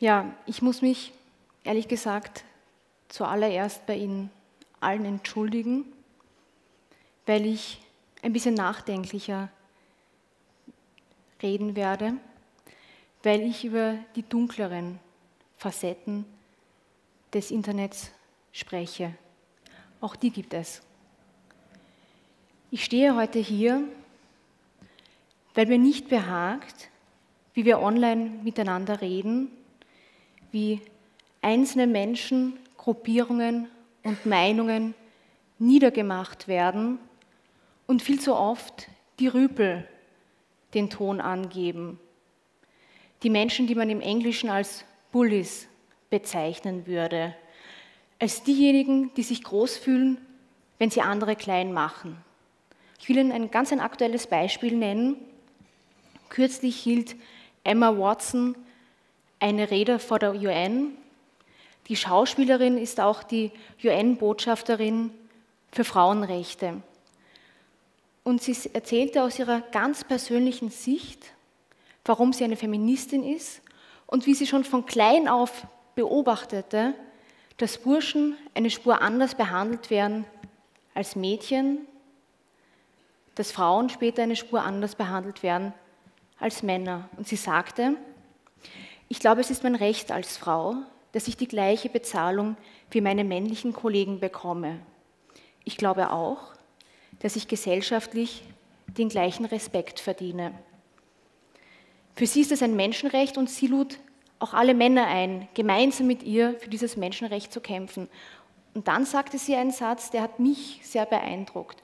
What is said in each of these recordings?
Ja, ich muss mich ehrlich gesagt zuallererst bei Ihnen allen entschuldigen, weil ich ein bisschen nachdenklicher reden werde, weil ich über die dunkleren Facetten des Internets spreche. Auch die gibt es. Ich stehe heute hier, weil mir nicht behagt, wie wir online miteinander reden, wie einzelne Menschen, Gruppierungen und Meinungen niedergemacht werden und viel zu oft die Rüpel den Ton angeben. Die Menschen, die man im Englischen als Bullies bezeichnen würde, als diejenigen, die sich groß fühlen, wenn sie andere klein machen. Ich will Ihnen ein ganz ein aktuelles Beispiel nennen. Kürzlich hielt Emma Watson eine Rede vor der UN. Die Schauspielerin ist auch die UN-Botschafterin für Frauenrechte. Und sie erzählte aus ihrer ganz persönlichen Sicht, warum sie eine Feministin ist und wie sie schon von klein auf beobachtete, dass Burschen eine Spur anders behandelt werden als Mädchen, dass Frauen später eine Spur anders behandelt werden als Männer. Und sie sagte, ich glaube, es ist mein Recht als Frau, dass ich die gleiche Bezahlung wie meine männlichen Kollegen bekomme. Ich glaube auch, dass ich gesellschaftlich den gleichen Respekt verdiene. Für sie ist es ein Menschenrecht und sie lud auch alle Männer ein, gemeinsam mit ihr für dieses Menschenrecht zu kämpfen. Und dann sagte sie einen Satz, der hat mich sehr beeindruckt.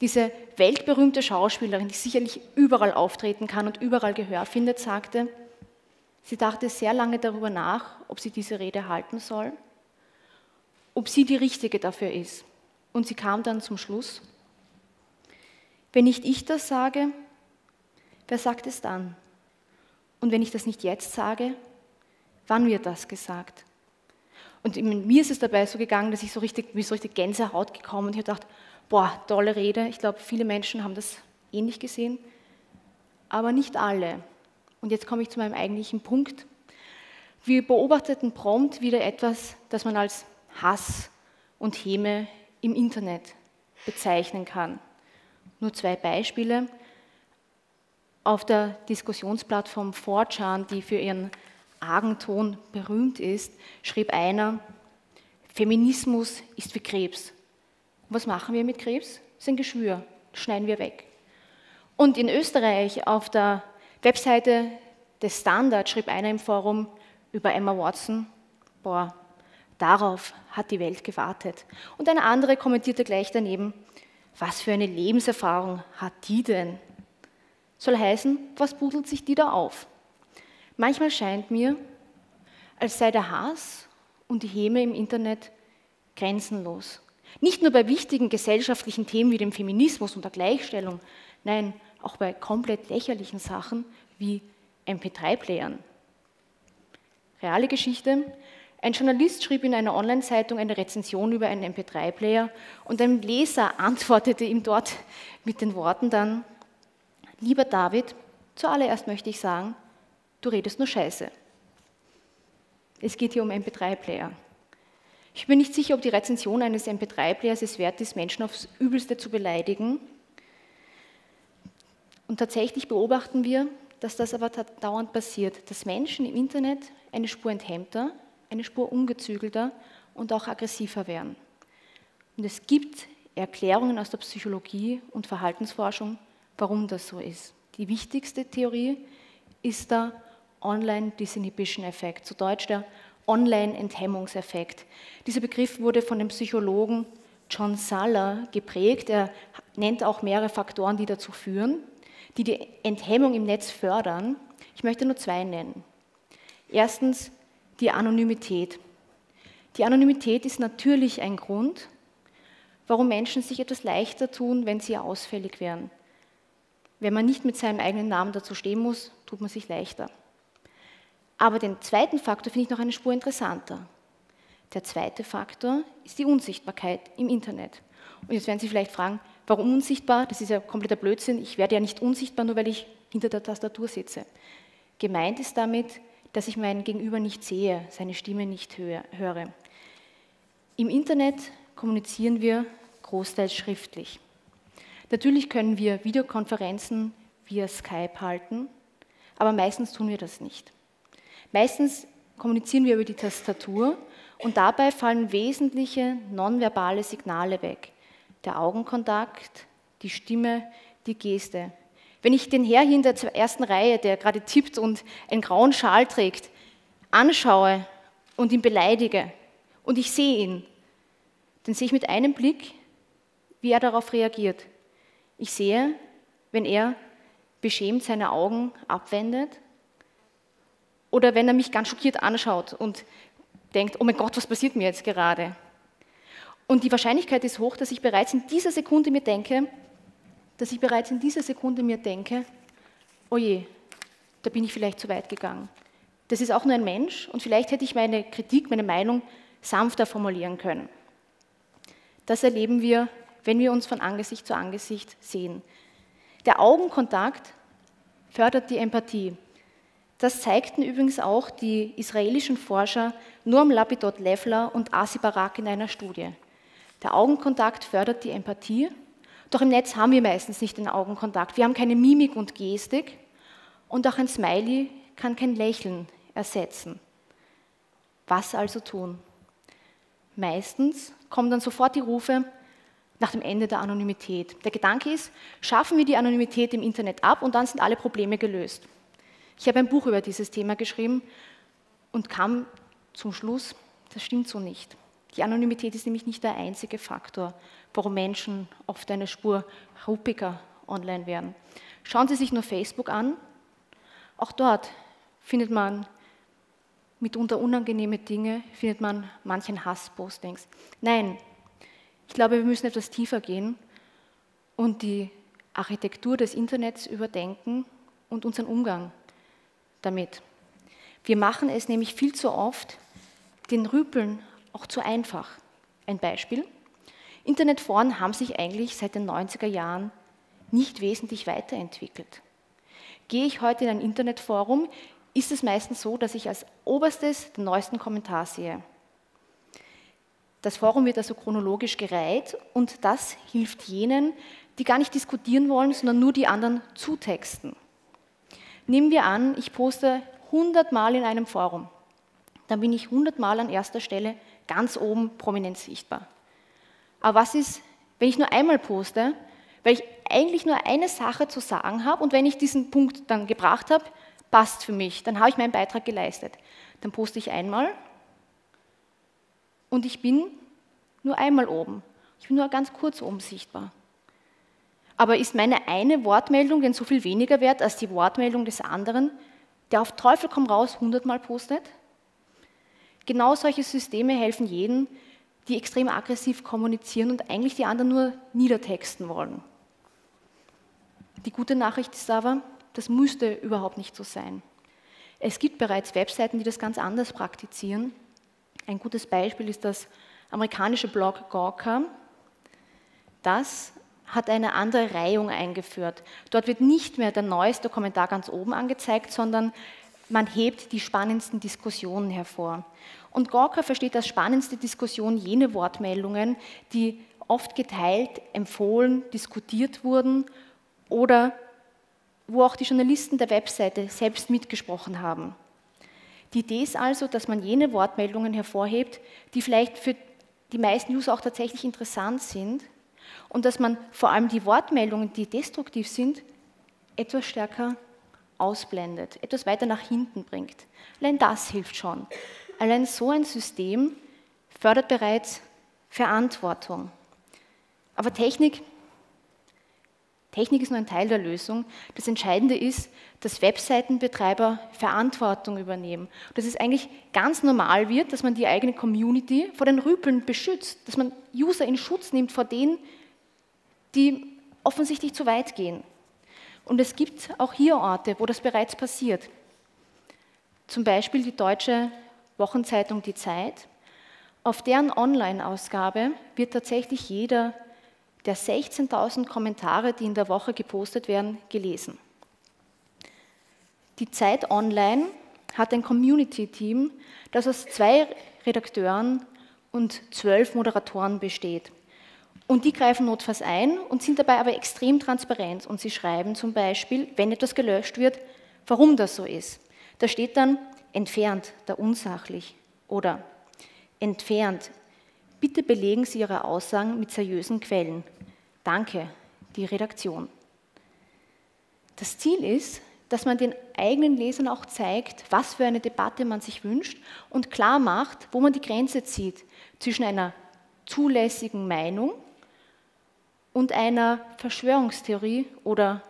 Diese weltberühmte Schauspielerin, die sicherlich überall auftreten kann und überall Gehör findet, sagte, sie dachte sehr lange darüber nach, ob sie diese Rede halten soll, ob sie die richtige dafür ist. Und sie kam dann zum Schluss, wenn nicht ich das sage, wer sagt es dann? Und wenn ich das nicht jetzt sage, wann wird das gesagt? Und mir ist es dabei so gegangen, dass ich so richtig, wie so richtig Gänsehaut gekommen und ich habe gedacht, boah, tolle Rede. Ich glaube, viele Menschen haben das ähnlich gesehen, aber nicht alle. Und jetzt komme ich zu meinem eigentlichen Punkt. Wir beobachteten prompt wieder etwas, das man als Hass und Häme im Internet bezeichnen kann. Nur zwei Beispiele. Auf der Diskussionsplattform 4chan, die für ihren argen Ton berühmt ist, schrieb einer, Feminismus ist wie Krebs. Was machen wir mit Krebs? Das ist ein Geschwür, schneiden wir weg. Und in Österreich auf der Webseite des Standard schrieb einer im Forum über Emma Watson, boah, darauf hat die Welt gewartet. Und eine andere kommentierte gleich daneben, was für eine Lebenserfahrung hat die denn? Soll heißen, was pudelt sich die da auf? Manchmal scheint mir, als sei der Hass und die Häme im Internet grenzenlos. Nicht nur bei wichtigen gesellschaftlichen Themen wie dem Feminismus und der Gleichstellung, nein, auch bei komplett lächerlichen Sachen wie MP3-Playern. Reale Geschichte. Ein Journalist schrieb in einer Online-Zeitung eine Rezension über einen MP3-Player und ein Leser antwortete ihm dort mit den Worten dann, lieber David, zuallererst möchte ich sagen, du redest nur Scheiße. Es geht hier um MP3-Player. Ich bin nicht sicher, ob die Rezension eines MP3-Players es wert ist, Menschen aufs Übelste zu beleidigen. Und tatsächlich beobachten wir, dass das aber dauernd passiert, dass Menschen im Internet eine Spur enthemmter, eine Spur ungezügelter und auch aggressiver werden. Und es gibt Erklärungen aus der Psychologie und Verhaltensforschung, warum das so ist. Die wichtigste Theorie ist der Online-Disinhibition-Effekt, zu Deutsch der Online-Enthemmungseffekt. Dieser Begriff wurde von dem Psychologen John Saller geprägt. Er nennt auch mehrere Faktoren, die dazu führen, die die Enthemmung im Netz fördern. Ich möchte nur zwei nennen. Erstens die Anonymität. Die Anonymität ist natürlich ein Grund, warum Menschen sich etwas leichter tun, wenn sie ausfällig werden. Wenn man nicht mit seinem eigenen Namen dazu stehen muss, tut man sich leichter. Aber den zweiten Faktor finde ich noch eine Spur interessanter. Der zweite Faktor ist die Unsichtbarkeit im Internet. Und jetzt werden Sie vielleicht fragen, warum unsichtbar? Das ist ja kompletter Blödsinn. Ich werde ja nicht unsichtbar, nur weil ich hinter der Tastatur sitze. Gemeint ist damit dass ich meinen Gegenüber nicht sehe, seine Stimme nicht höre. Im Internet kommunizieren wir großteils schriftlich. Natürlich können wir Videokonferenzen via Skype halten, aber meistens tun wir das nicht. Meistens kommunizieren wir über die Tastatur und dabei fallen wesentliche nonverbale Signale weg. Der Augenkontakt, die Stimme, die Geste. Wenn ich den Herr hier in der ersten Reihe, der gerade tippt und einen grauen Schal trägt, anschaue und ihn beleidige und ich sehe ihn, dann sehe ich mit einem Blick, wie er darauf reagiert. Ich sehe, wenn er beschämt seine Augen abwendet oder wenn er mich ganz schockiert anschaut und denkt, oh mein Gott, was passiert mir jetzt gerade? Und die Wahrscheinlichkeit ist hoch, dass ich bereits in dieser Sekunde mir denke, dass ich bereits in dieser Sekunde mir denke, oh je, da bin ich vielleicht zu weit gegangen. Das ist auch nur ein Mensch und vielleicht hätte ich meine Kritik, meine Meinung sanfter formulieren können. Das erleben wir, wenn wir uns von Angesicht zu Angesicht sehen. Der Augenkontakt fördert die Empathie. Das zeigten übrigens auch die israelischen Forscher Noam Lapidot Levler und Asi Barak in einer Studie. Der Augenkontakt fördert die Empathie, doch im Netz haben wir meistens nicht den Augenkontakt. Wir haben keine Mimik und Gestik und auch ein Smiley kann kein Lächeln ersetzen. Was also tun? Meistens kommen dann sofort die Rufe nach dem Ende der Anonymität. Der Gedanke ist, schaffen wir die Anonymität im Internet ab und dann sind alle Probleme gelöst. Ich habe ein Buch über dieses Thema geschrieben und kam zum Schluss, das stimmt so nicht. Die Anonymität ist nämlich nicht der einzige Faktor, warum Menschen oft eine Spur ruppiger online werden. Schauen Sie sich nur Facebook an. Auch dort findet man mitunter unangenehme Dinge, findet man manchen Hasspostings. Nein, ich glaube, wir müssen etwas tiefer gehen und die Architektur des Internets überdenken und unseren Umgang damit. Wir machen es nämlich viel zu oft den Rüpeln auch zu einfach. Ein Beispiel. Internetforen haben sich eigentlich seit den 90er Jahren nicht wesentlich weiterentwickelt. Gehe ich heute in ein Internetforum, ist es meistens so, dass ich als oberstes den neuesten Kommentar sehe. Das Forum wird also chronologisch gereiht und das hilft jenen, die gar nicht diskutieren wollen, sondern nur die anderen zutexten. Nehmen wir an, ich poste 100 Mal in einem Forum. Dann bin ich 100 Mal an erster Stelle ganz oben prominent sichtbar. Aber was ist, wenn ich nur einmal poste, weil ich eigentlich nur eine Sache zu sagen habe und wenn ich diesen Punkt dann gebracht habe, passt für mich, dann habe ich meinen Beitrag geleistet. Dann poste ich einmal und ich bin nur einmal oben. Ich bin nur ganz kurz oben sichtbar. Aber ist meine eine Wortmeldung denn so viel weniger wert als die Wortmeldung des anderen, der auf Teufel komm raus hundertmal postet? Genau solche Systeme helfen jenen, die extrem aggressiv kommunizieren und eigentlich die anderen nur niedertexten wollen. Die gute Nachricht ist aber, das müsste überhaupt nicht so sein. Es gibt bereits Webseiten, die das ganz anders praktizieren. Ein gutes Beispiel ist das amerikanische Blog Gawker. Das hat eine andere Reihung eingeführt. Dort wird nicht mehr der neueste Kommentar ganz oben angezeigt, sondern man hebt die spannendsten Diskussionen hervor. Und Gorka versteht als spannendste Diskussion jene Wortmeldungen, die oft geteilt, empfohlen, diskutiert wurden oder wo auch die Journalisten der Webseite selbst mitgesprochen haben. Die Idee ist also, dass man jene Wortmeldungen hervorhebt, die vielleicht für die meisten User auch tatsächlich interessant sind und dass man vor allem die Wortmeldungen, die destruktiv sind, etwas stärker ausblendet, etwas weiter nach hinten bringt. Allein das hilft schon. Allein so ein System fördert bereits Verantwortung. Aber Technik, Technik ist nur ein Teil der Lösung. Das Entscheidende ist, dass Webseitenbetreiber Verantwortung übernehmen. Dass es eigentlich ganz normal wird, dass man die eigene Community vor den Rüpeln beschützt, dass man User in Schutz nimmt vor denen, die offensichtlich zu weit gehen. Und es gibt auch hier Orte, wo das bereits passiert. Zum Beispiel die deutsche Wochenzeitung Die Zeit. Auf deren Online-Ausgabe wird tatsächlich jeder der 16.000 Kommentare, die in der Woche gepostet werden, gelesen. Die Zeit Online hat ein Community-Team, das aus zwei Redakteuren und zwölf Moderatoren besteht. Und die greifen notfalls ein und sind dabei aber extrem transparent. Und sie schreiben zum Beispiel, wenn etwas gelöscht wird, warum das so ist. Da steht dann entfernt, da unsachlich oder entfernt. Bitte belegen Sie Ihre Aussagen mit seriösen Quellen. Danke, die Redaktion. Das Ziel ist, dass man den eigenen Lesern auch zeigt, was für eine Debatte man sich wünscht und klar macht, wo man die Grenze zieht zwischen einer zulässigen Meinung und einer Verschwörungstheorie oder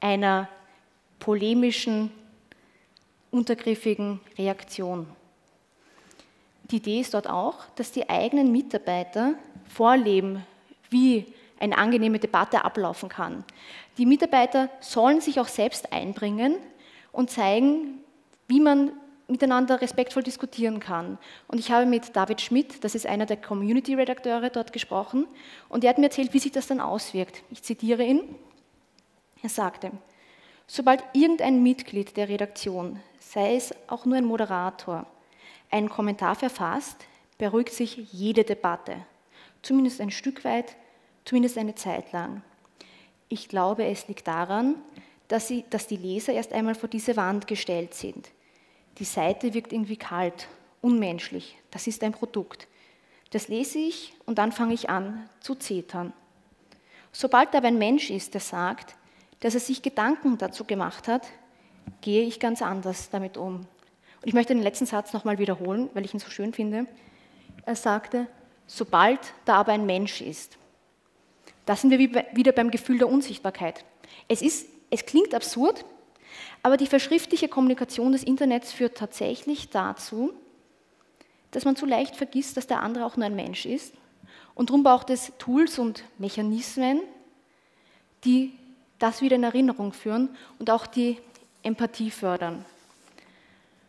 einer polemischen, untergriffigen Reaktion. Die Idee ist dort auch, dass die eigenen Mitarbeiter vorleben, wie eine angenehme Debatte ablaufen kann. Die Mitarbeiter sollen sich auch selbst einbringen und zeigen, wie man miteinander respektvoll diskutieren kann. Und ich habe mit David Schmidt, das ist einer der Community-Redakteure, dort gesprochen und er hat mir erzählt, wie sich das dann auswirkt. Ich zitiere ihn. Er sagte, sobald irgendein Mitglied der Redaktion, sei es auch nur ein Moderator, einen Kommentar verfasst, beruhigt sich jede Debatte, zumindest ein Stück weit, zumindest eine Zeit lang. Ich glaube, es liegt daran, dass, sie, dass die Leser erst einmal vor diese Wand gestellt sind. Die Seite wirkt irgendwie kalt, unmenschlich. Das ist ein Produkt. Das lese ich und dann fange ich an zu zetern. Sobald aber ein Mensch ist, der sagt, dass er sich Gedanken dazu gemacht hat, gehe ich ganz anders damit um. Und ich möchte den letzten Satz nochmal wiederholen, weil ich ihn so schön finde. Er sagte, sobald da aber ein Mensch ist. Da sind wir wieder beim Gefühl der Unsichtbarkeit. Es, ist, es klingt absurd, aber die verschriftliche Kommunikation des Internets führt tatsächlich dazu, dass man zu leicht vergisst, dass der andere auch nur ein Mensch ist. Und darum braucht es Tools und Mechanismen, die das wieder in Erinnerung führen und auch die Empathie fördern.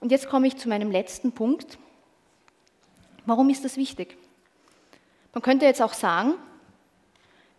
Und jetzt komme ich zu meinem letzten Punkt. Warum ist das wichtig? Man könnte jetzt auch sagen,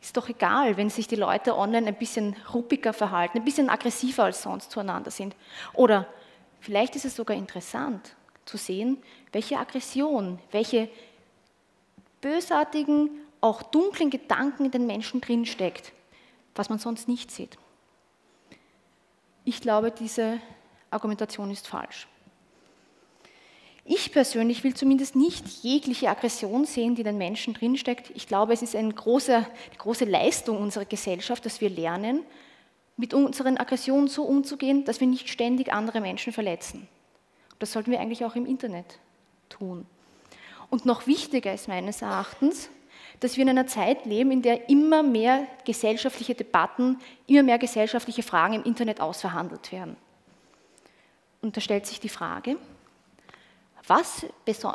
ist doch egal, wenn sich die Leute online ein bisschen ruppiger verhalten, ein bisschen aggressiver als sonst zueinander sind. Oder vielleicht ist es sogar interessant zu sehen, welche Aggression, welche bösartigen, auch dunklen Gedanken in den Menschen drinsteckt, was man sonst nicht sieht. Ich glaube, diese Argumentation ist falsch. Ich persönlich will zumindest nicht jegliche Aggression sehen, die in den Menschen drinsteckt. Ich glaube, es ist eine große, große Leistung unserer Gesellschaft, dass wir lernen, mit unseren Aggressionen so umzugehen, dass wir nicht ständig andere Menschen verletzen. Das sollten wir eigentlich auch im Internet tun. Und noch wichtiger ist meines Erachtens, dass wir in einer Zeit leben, in der immer mehr gesellschaftliche Debatten, immer mehr gesellschaftliche Fragen im Internet ausverhandelt werden. Und da stellt sich die Frage, was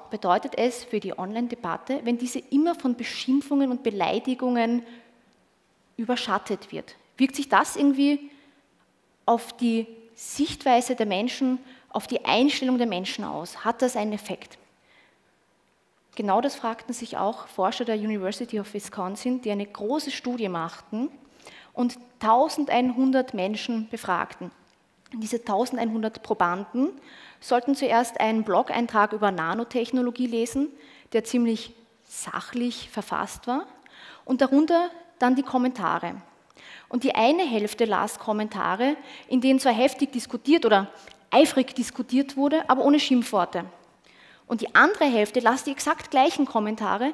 bedeutet es für die Online-Debatte, wenn diese immer von Beschimpfungen und Beleidigungen überschattet wird? Wirkt sich das irgendwie auf die Sichtweise der Menschen, auf die Einstellung der Menschen aus? Hat das einen Effekt? Genau das fragten sich auch Forscher der University of Wisconsin, die eine große Studie machten und 1100 Menschen befragten. Diese 1100 Probanden sollten zuerst einen Blog-Eintrag über Nanotechnologie lesen, der ziemlich sachlich verfasst war, und darunter dann die Kommentare. Und die eine Hälfte las Kommentare, in denen zwar heftig diskutiert oder eifrig diskutiert wurde, aber ohne Schimpfworte. Und die andere Hälfte las die exakt gleichen Kommentare,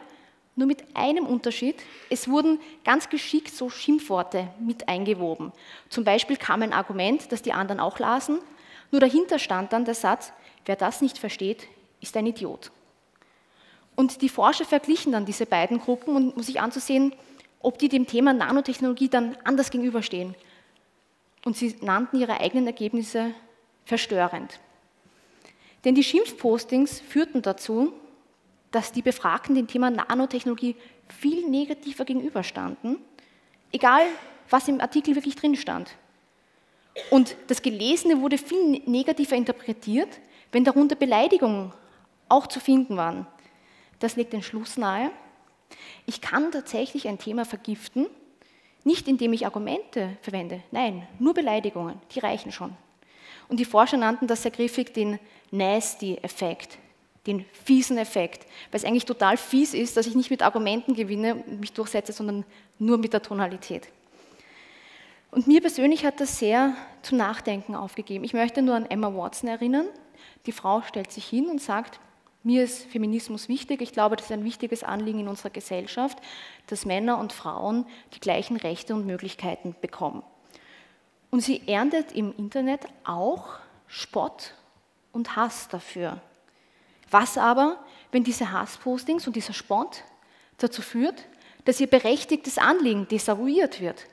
nur mit einem Unterschied. Es wurden ganz geschickt so Schimpfworte mit eingewoben. Zum Beispiel kam ein Argument, das die anderen auch lasen, nur dahinter stand dann der Satz, wer das nicht versteht, ist ein Idiot. Und die Forscher verglichen dann diese beiden Gruppen und um sich anzusehen, ob die dem Thema Nanotechnologie dann anders gegenüberstehen. Und sie nannten ihre eigenen Ergebnisse verstörend. Denn die Schimpfpostings führten dazu, dass die Befragten dem Thema Nanotechnologie viel negativer gegenüberstanden, egal was im Artikel wirklich drin stand. Und das Gelesene wurde viel negativer interpretiert, wenn darunter Beleidigungen auch zu finden waren. Das legt den Schluss nahe. Ich kann tatsächlich ein Thema vergiften, nicht indem ich Argumente verwende, nein, nur Beleidigungen, die reichen schon. Und die Forscher nannten das sehr griffig den Nasty-Effekt, den fiesen Effekt, weil es eigentlich total fies ist, dass ich nicht mit Argumenten gewinne und mich durchsetze, sondern nur mit der Tonalität. Und mir persönlich hat das sehr zu Nachdenken aufgegeben. Ich möchte nur an Emma Watson erinnern. Die Frau stellt sich hin und sagt, mir ist Feminismus wichtig. Ich glaube, das ist ein wichtiges Anliegen in unserer Gesellschaft, dass Männer und Frauen die gleichen Rechte und Möglichkeiten bekommen. Und sie erntet im Internet auch Spott und Hass dafür. Was aber, wenn diese Hasspostings und dieser Spott dazu führt, dass ihr berechtigtes Anliegen desavouiert wird?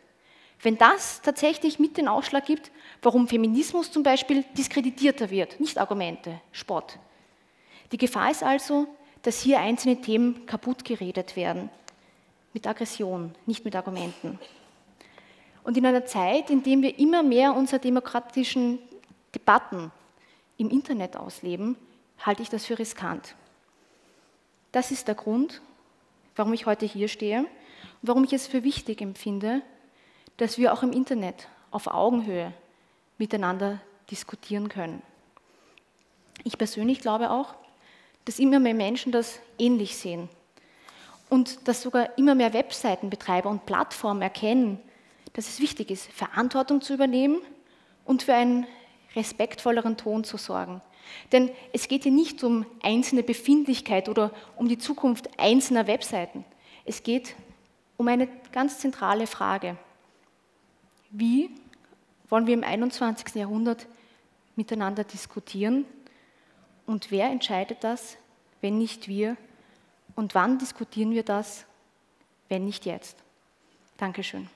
Wenn das tatsächlich mit den Ausschlag gibt, warum Feminismus zum Beispiel diskreditierter wird, nicht Argumente, Spott. Die Gefahr ist also, dass hier einzelne Themen kaputt geredet werden, mit Aggression, nicht mit Argumenten. Und in einer Zeit, in der wir immer mehr unsere demokratischen Debatten im Internet ausleben, halte ich das für riskant. Das ist der Grund, warum ich heute hier stehe und warum ich es für wichtig empfinde, dass wir auch im Internet auf Augenhöhe miteinander diskutieren können. Ich persönlich glaube auch, dass immer mehr Menschen das ähnlich sehen und dass sogar immer mehr Webseitenbetreiber und Plattformen erkennen, dass es wichtig ist, Verantwortung zu übernehmen und für einen respektvolleren Ton zu sorgen. Denn es geht hier nicht um einzelne Befindlichkeit oder um die Zukunft einzelner Webseiten. Es geht um eine ganz zentrale Frage. Wie wollen wir im 21. Jahrhundert miteinander diskutieren? Und wer entscheidet das, wenn nicht wir? Und wann diskutieren wir das, wenn nicht jetzt? Dankeschön.